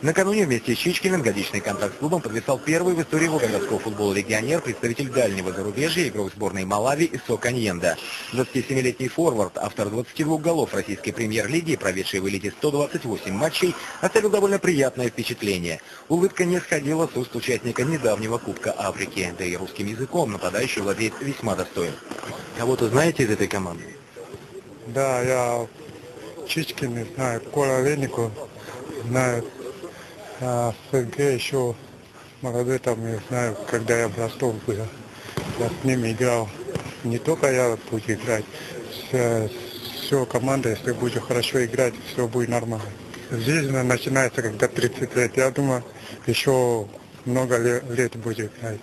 Накануне вместе с Чичкиным годичный контракт с клубом подписал первый в истории волгоградского футбола легионер, представитель дальнего зарубежья, игрок сборной Малави Исо Каньенда. 27-летний форвард, автор 22 голов российской премьер-лиги, проведший в элите 128 матчей, оставил довольно приятное впечатление. Улыбка не сходила с уст участника недавнего Кубка Африки, да и русским языком нападающий владеет весьма достоин. Кого-то знаете из этой команды? Да, я Чичкин знаю, Кола Леников знаю, а Сергей еще молодой там, я знаю, когда я в Ростов был, я с ними играл. Не только я буду играть, все, все команда, если будет хорошо играть, все будет нормально. Жизнь начинается, когда 30 лет. Я думаю, еще много лет будет играть.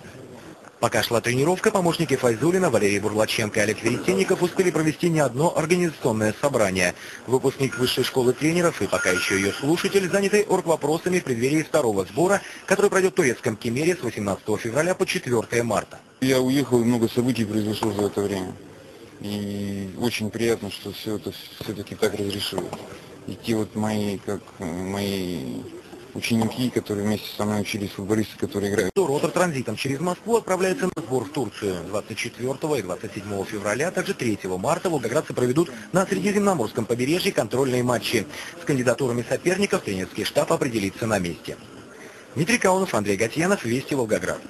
Пока шла тренировка, помощники Файзулина, Валерий Бурлаченко и Алексей Сенников успели провести не одно организационное собрание. Выпускник высшей школы тренеров и пока еще ее слушатель заняты оргвопросами в преддверии второго сбора, который пройдет в турецком Кемере с 18 февраля по 4 марта. Я уехал, и много событий произошло за это время. И очень приятно, что все это все-таки так разрешилось. И те вот мои, как мои ученики, которые вместе со мной учились, футболисты, которые играют. Ротор транзитом через Москву отправляется на сбор в Турцию. 24 и 27 февраля, а также 3 марта волгоградцы проведут на Средиземноморском побережье контрольные матчи. С кандидатурами соперников тренерский штаб определится на месте. Дмитрий Каунов, Андрей Гатьянов, Вести Волгоград.